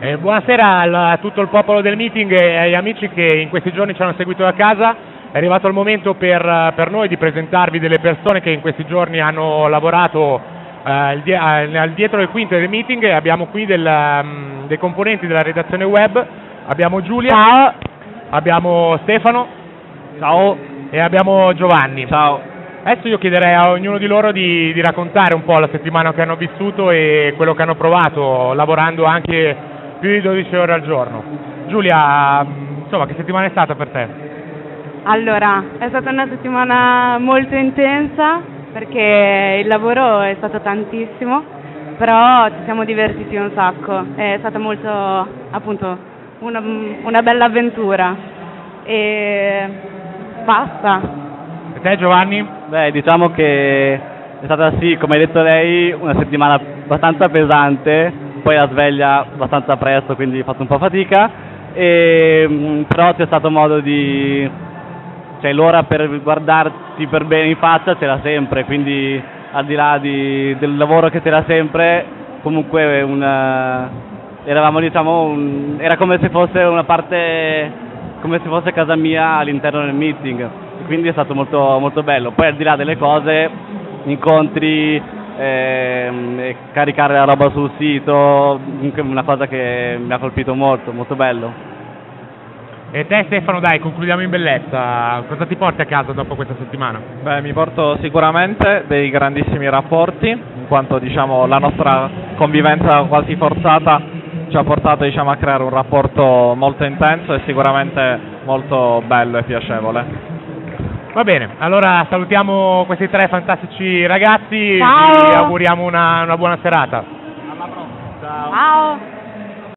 Eh, buonasera al- a tutto il popolo del meeting e agli amici che in questi giorni ci hanno seguito da casa. È arrivato il momento per, per noi di presentarvi delle persone che in questi giorni hanno lavorato eh, die- eh, al dietro del quinto del meeting. Abbiamo qui del, mm, dei componenti della redazione web. Abbiamo Giulia, abbiamo Stefano Ciao. e abbiamo Giovanni. Ciao. Adesso io chiederei a ognuno di loro di, di raccontare un po' la settimana che hanno vissuto e quello che hanno provato, lavorando anche più di 12 ore al giorno. Giulia, insomma, che settimana è stata per te? Allora, è stata una settimana molto intensa perché il lavoro è stato tantissimo, però ci siamo divertiti un sacco, è stata molto, appunto, una, una bella avventura e basta. E te Giovanni? Beh, diciamo che è stata sì, come hai detto lei, una settimana abbastanza pesante, poi la sveglia abbastanza presto, quindi ho fatto un po' fatica, e, mm, però c'è stato modo di... cioè l'ora per guardarti per bene in faccia c'era sempre, quindi al di là di- del lavoro che c'era sempre, comunque una, eravamo diciamo, un- era come se fosse una parte, come se fosse casa mia all'interno del meeting, quindi è stato molto, molto bello. Poi al di là delle cose, incontri, ehm, e caricare la roba sul sito, comunque una cosa che mi ha colpito molto, molto bello. E te Stefano, dai, concludiamo in bellezza. Cosa ti porti a casa dopo questa settimana? Beh, mi porto sicuramente dei grandissimi rapporti, in quanto diciamo, la nostra convivenza quasi forzata ci ha portato diciamo, a creare un rapporto molto intenso e sicuramente molto bello e piacevole. Va bene, allora salutiamo questi tre fantastici ragazzi e Ciao. vi auguriamo una, una buona serata. Ciao!